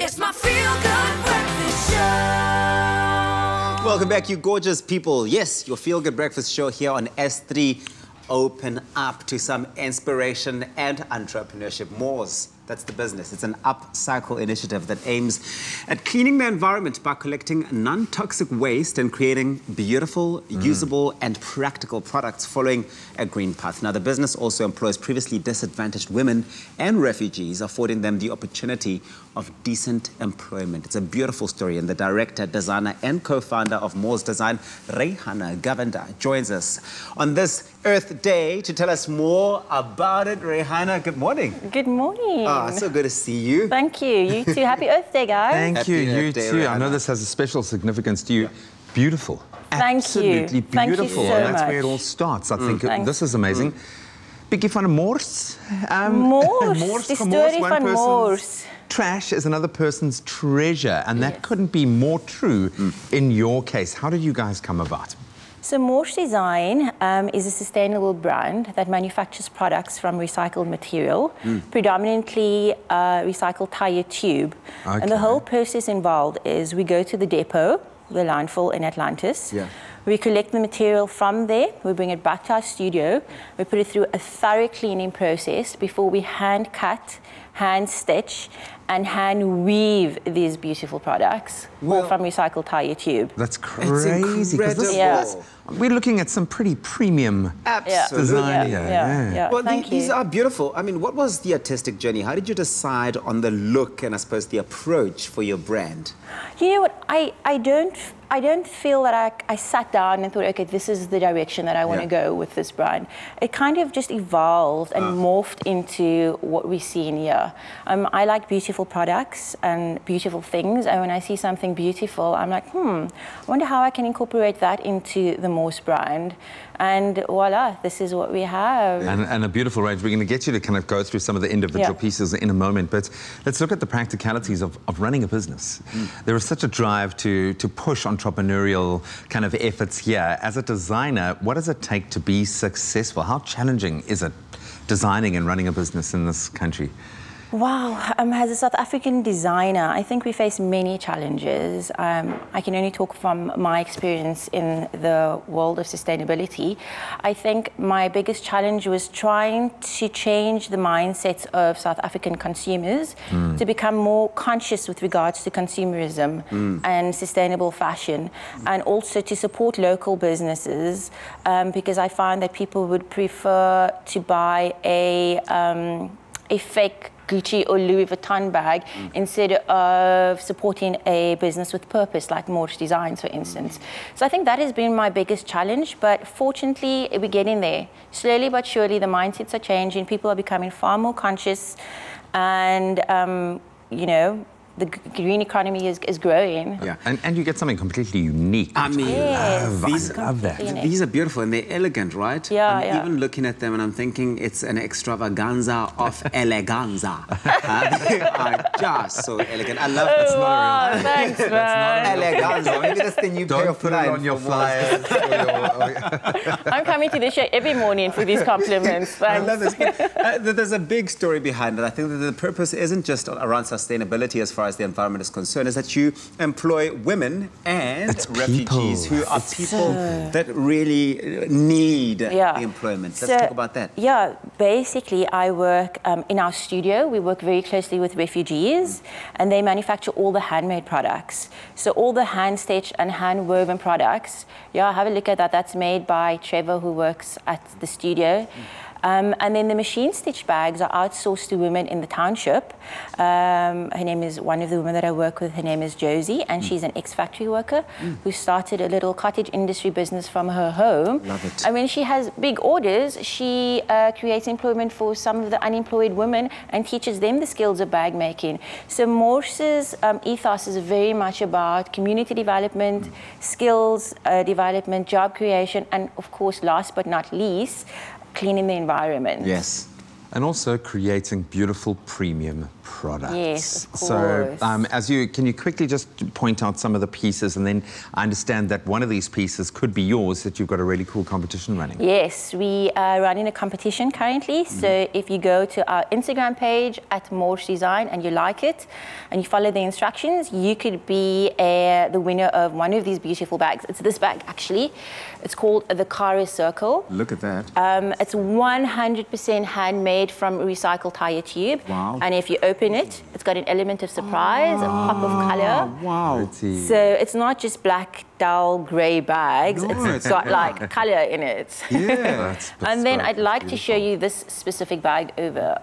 It's my feel good breakfast show. Welcome back, you gorgeous people. Yes, your Feel Good Breakfast show here on S3. Open up to some inspiration and entrepreneurship. Mors, that's the business. It's an upcycle initiative that aims at cleaning the environment by collecting non toxic waste and creating beautiful, mm. usable, and practical products following a green path. Now, the business also employs previously disadvantaged women and refugees, affording them the opportunity of decent employment. It's a beautiful story, and the director, designer, and co founder of Mors Design, Rehana Govender, joins us on this Earth Day to tell us more about it. Rehana, good morning. Good morning. Uh, Ah, so good to see you. Thank you. You too. Happy Earth Day, guys. Thank Happy you, Earth you Day, too. I know this has a special significance to you. Beautiful. Thank you. Absolutely Thank you beautiful. so and that's where it all starts. I think Thanks. this is amazing. Bietjie van Moors. Um, Moors, Moors die van Moors, one van Moors. Trash is another person's treasure, and that Yes. couldn't be more true in your case. How did you guys come about? So Mors Design um, is a sustainable brand that manufactures products from recycled material, predominantly uh, recycled tire tube. And the whole process involved is we go to the depot, the landfill in Atlantis. Yeah. We collect the material from there, we bring it back to our studio, we put it through a thorough cleaning process before we hand cut, hand stitch, and hand weave these beautiful products, Well- all from recycled tire tube. That's crazy. 'cause this Yeah. is- we're looking at some pretty premium Absolutely. design Yeah, here. yeah, yeah. Well, Thank the- these are beautiful. I mean, what was the artistic journey? How did you decide on the look and I suppose the approach for your brand? You know what? I, I don't I don't feel that I, I sat down and thought, okay, this is the direction that I want to Yeah. go with this brand. It kind of just evolved and ah. morphed into what we see in here. Um, I like beautiful products and beautiful things, and when I see something beautiful, I'm like, hmm, I wonder how I can incorporate that into the Mors brand. And voila, this is what we have. And, and a beautiful range. We're going to get you to kind of go through some of the individual Yeah. pieces in a moment, but let's look at the practicalities of, of running a business. There is such a drive to, to push entrepreneurial kind of efforts here. As a designer, what does it take to be successful? How challenging is it designing and running a business in this country? Wow, um, as a South African designer, I think we face many challenges. Um, I can only talk from my experience in the world of sustainability. I think my biggest challenge was trying to change the mindsets of South African consumers to become more conscious with regards to consumerism and sustainable fashion, and also to support local businesses um, because I find that people would prefer to buy a um, a fake Gucci or Louis Vuitton bag instead of supporting a business with purpose like Mors Designs, for instance. So I think that has been my biggest challenge, but fortunately, we're getting there. Slowly but surely, the mindsets are changing. People are becoming far more conscious, and um, you know, the green economy is, is growing. Yeah. And, and you get something completely unique. I mean, Yes, these, I love that. completely. these are beautiful and they're elegant, right? Yeah, I'm yeah. even looking at them and I'm thinking it's an extravaganza of eleganza. Uh, they are just so elegant. I love it. Wow, thanks, man. Eleganza. Maybe that's the new pay Don't of put it on your for flyers. I'm coming to the show every morning for these compliments. I love this. But, uh, there's a big story behind it. I think that the purpose isn't just around sustainability as far as the environment is concerned, is that you employ women and It's refugees people. who are people that really uh, need yeah. the employment. Let's So, talk about that. Yeah, basically, I work um, in our studio. We work very closely with refugees, and they manufacture all the handmade products. So all the hand stitched and hand woven products. Yeah, have a look at that. That's made by Trevor, who works at the studio. Um, and then the machine stitch bags are outsourced to women in the township. Um, her name is one of the women that I work with. Her name is Josie, and she's an ex-factory worker who started a little cottage industry business from her home. Love it. And when she has big orders, she uh, creates employment for some of the unemployed women and teaches them the skills of bag making. So Mors's um, ethos is very much about community development, skills uh, development, job creation, and of course, last but not least, cleaning the environment. Yes. And also creating beautiful premium products. Yes, of So, course. um, as you can you quickly just point out some of the pieces, and then I understand that one of these pieces could be yours. That you've got a really cool competition running. Yes, we are running a competition currently. So if you go to our Instagram page at Mors Design and you like it and you follow the instructions, you could be uh, the winner of one of these beautiful bags. It's this bag actually. It's called the Cara Circle. Look at that. Um, it's 100% handmade from recycled tire tube. Wow. And if you open it, it's got an element of surprise, a pop of color. wow. Pretty. So it's not just black, dull, grey bags. No, it's it's- got like color in it. Yeah. That's and then. I'd like to show you this specific bag over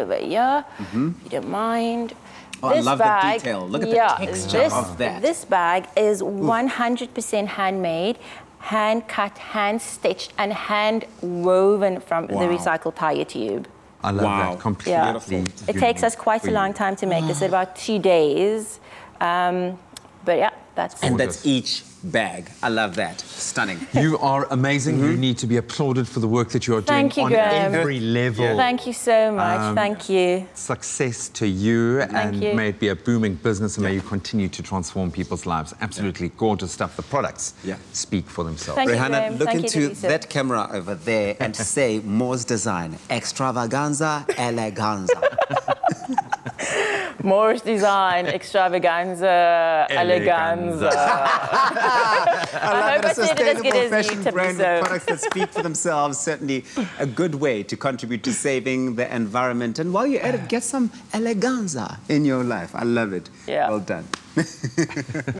over here, if you don't mind. Hmm. Oh, I this love the detail. Look at the yeah, texture this, of that. This bag is 100% handmade, hand cut, hand stitched, and hand woven from Wow. the recycled tire tube. I love Wow. that completely. Yeah. Beautiful. It takes us quite a long time to make this, about two days. Um, but yeah, that's And Gorgeous. that's each bag. I love that. Stunning. You are amazing. You need to be applauded for the work that you are doing Thank you, on Graham. every level. Thank you so much. Um, Thank you. Success to you, and you. may it be a booming business, and may you continue to transform people's lives. Absolutely gorgeous stuff. The products Yeah. speak for themselves. Thank Rehana, Graham. look Thank into Teresa. that camera over there and say Mors design. Extravaganza, eleganza. Mors design, extravaganza, eleganza. I hope I said it as good as you, fashion brand with Tipiso. products that speak for themselves. Certainly a good way to contribute to saving the environment. And while you're at it, get some eleganza in your life. I love it. Yeah. Well done.